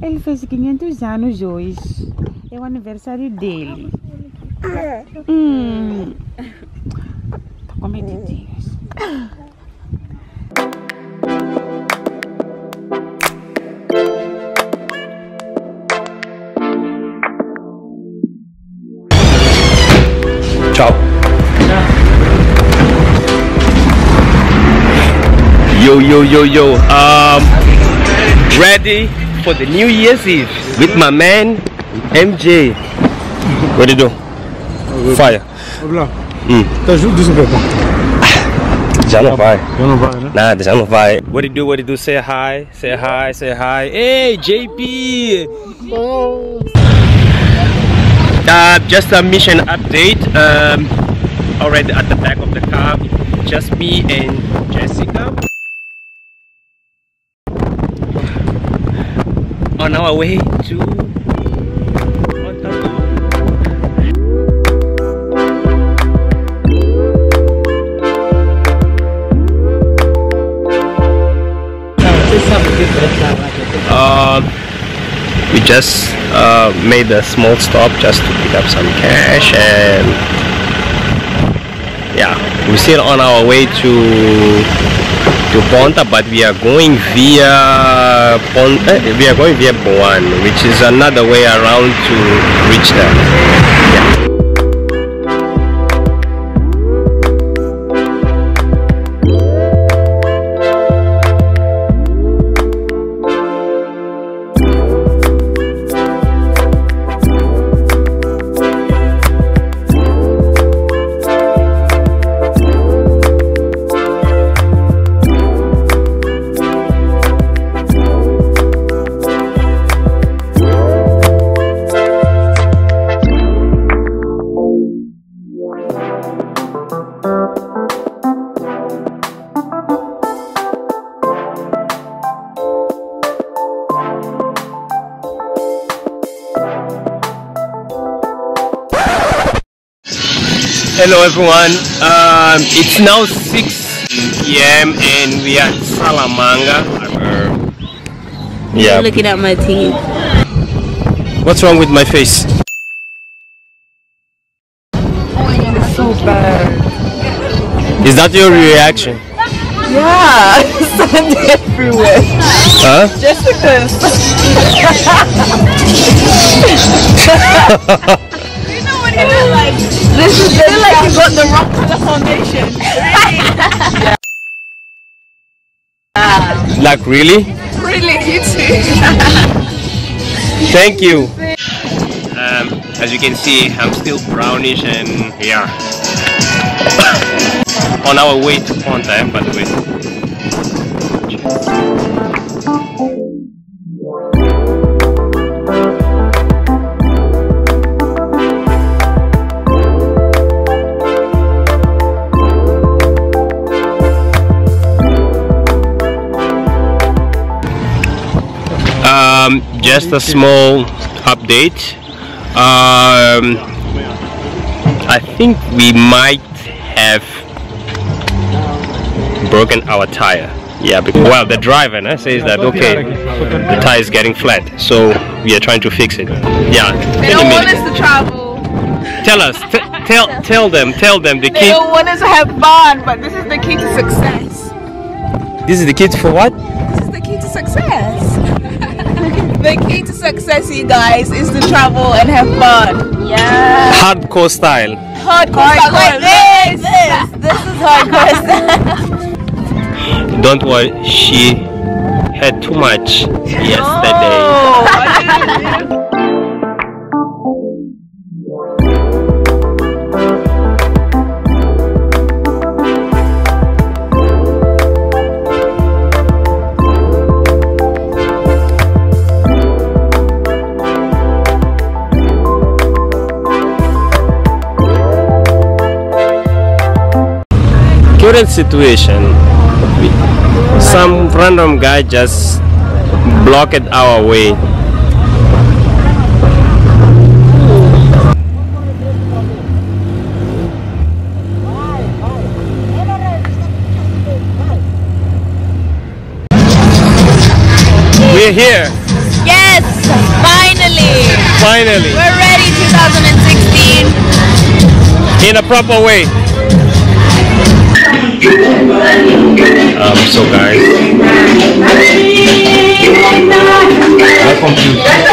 Ele fez 500 anos hoje. É o aniversário dele. Hum. Com medidinhos. Ciao. Yo, yo, yo, yo. Um, ready for the New Year's Eve with my man MJ. What do you do? Fire. Olha lá. Hum. Tá junto desse bebê. Já não vai. Já não vai, né? Nada, já não vai. What do you do? What do you do? Say hi. Say hi. Say hi. Hey, JP. Oh. Uh, just a mission update. Um, already at the back of the car, just me and Jessica. On our way to. Um, we just uh, made a small stop just to pick up some cash and yeah we're still on our way to to Ponta but we are going via Pon eh, we are going via Boane which is another way around to reach there Hello everyone, um, it's now 6 p.m. and we are at Salamanga. Yeah, Looking at my teeth. what's wrong with my face? It's So bad. Is that your reaction? Yeah, sand everywhere. Huh? Just because. you know what look like? This is the feel like you got the wrong color foundation. Like really? really, you too. Thank you. Um, as you can see, I'm still brownish and yeah. On our way to Ponta, eh, by the way. Just a small update. Um, I think we might have broken our tire. Yeah, because well, the driver eh, says that okay, the tire is getting flat, so we are trying to fix it. Yeah, They don't want us to travel. Tell us, t- tell tell them, tell them the They key. don't want us to have fun, but this is the key to success. This is the key for what? This is the key to success. the key to success, you guys, is to travel and have fun. Yeah. Hardcore style. Hardcore, style like this. This, this is hardcore style. Don't worry, she had too much yesterday. Oh, Current situation. Some random guy just blocked our way. We're here Yes, finally. Finally, We're ready 2016. in a proper way. Um, so guys, welcome to